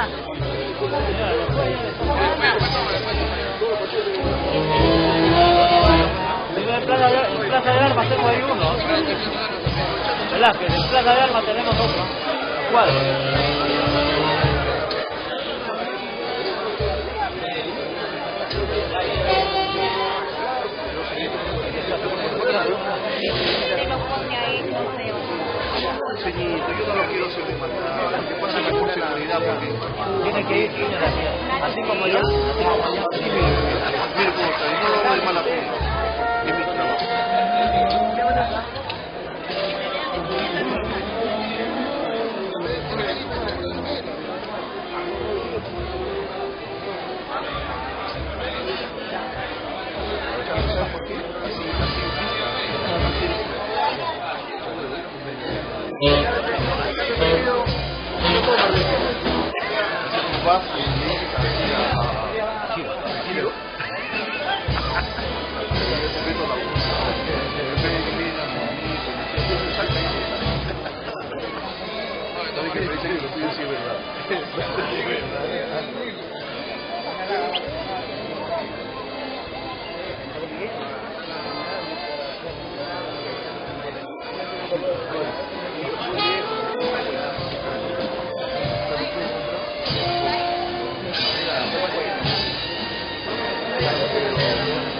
En plaza, de, en plaza armas tengo ahí uno. ¿Verdad? En plaza de armas tenemos otro. ¿Cuál? más. que lo tuyo sí es verdad. Amém.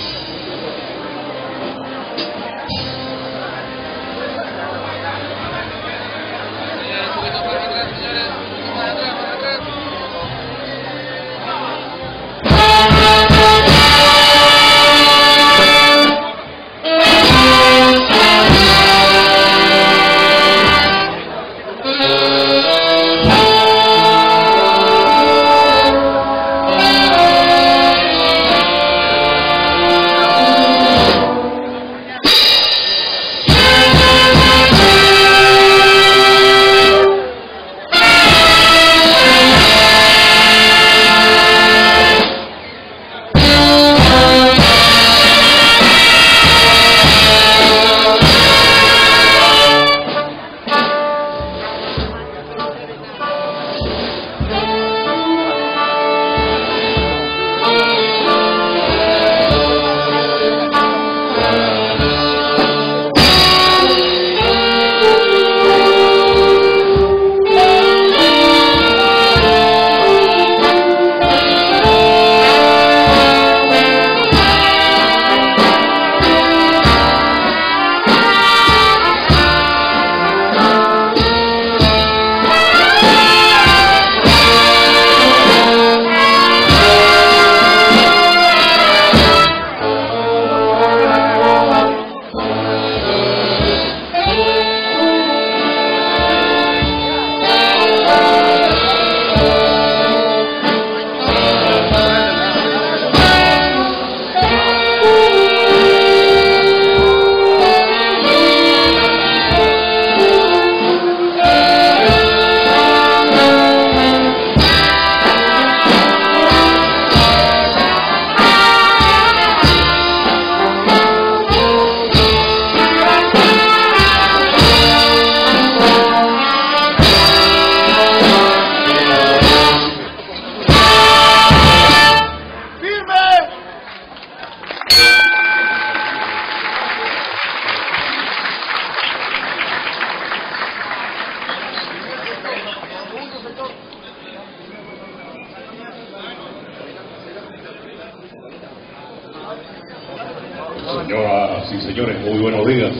Y señores, muy buenos días.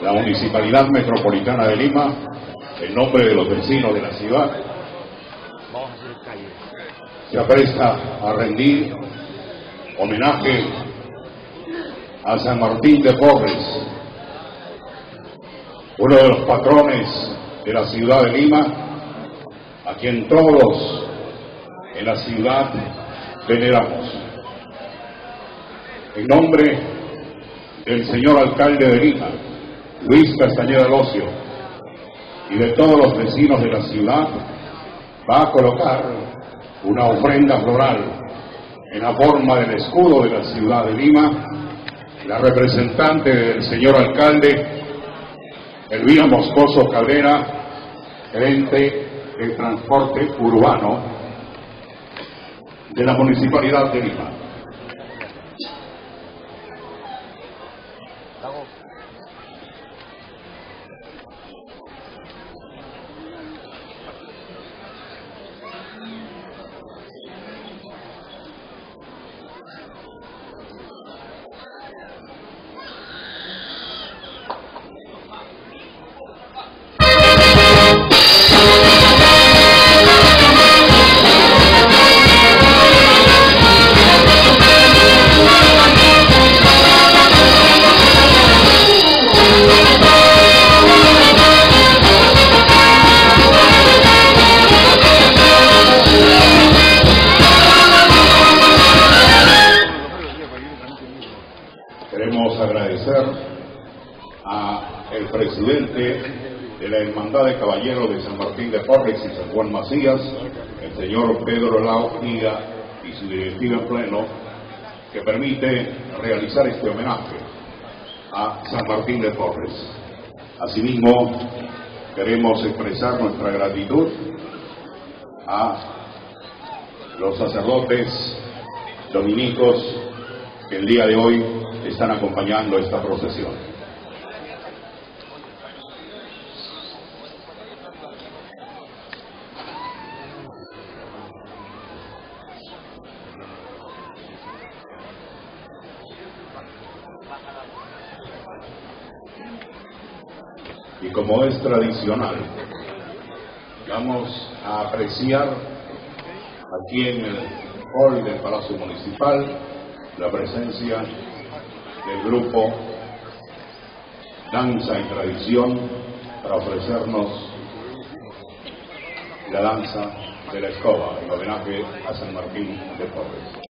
La Municipalidad Metropolitana de Lima, en nombre de los vecinos de la ciudad, se apresta a rendir homenaje a San Martín de Porres, uno de los patrones de la ciudad de Lima, a quien todos en la ciudad veneramos. En nombre del señor alcalde de Lima, Luis Castañeda Locio, y de todos los vecinos de la ciudad, va a colocar una ofrenda floral en la forma del escudo de la ciudad de Lima, la representante del señor alcalde, Elvira Moscoso Cabrera, gerente de transporte urbano de la Municipalidad de Lima. Queremos agradecer a el presidente de la Hermandad de Caballeros de San Martín de Porres y San Juan Macías, el señor Pedro Lao Giga y su directiva en pleno, que permite realizar este homenaje a San Martín de Porres. Asimismo, queremos expresar nuestra gratitud a los sacerdotes dominicos que el día de hoy están acompañando esta procesión. Y como es tradicional, vamos a apreciar aquí en el hall del Palacio Municipal la presencia del grupo Danza y Tradición para ofrecernos la danza de la escoba en homenaje a San Martín de Porres.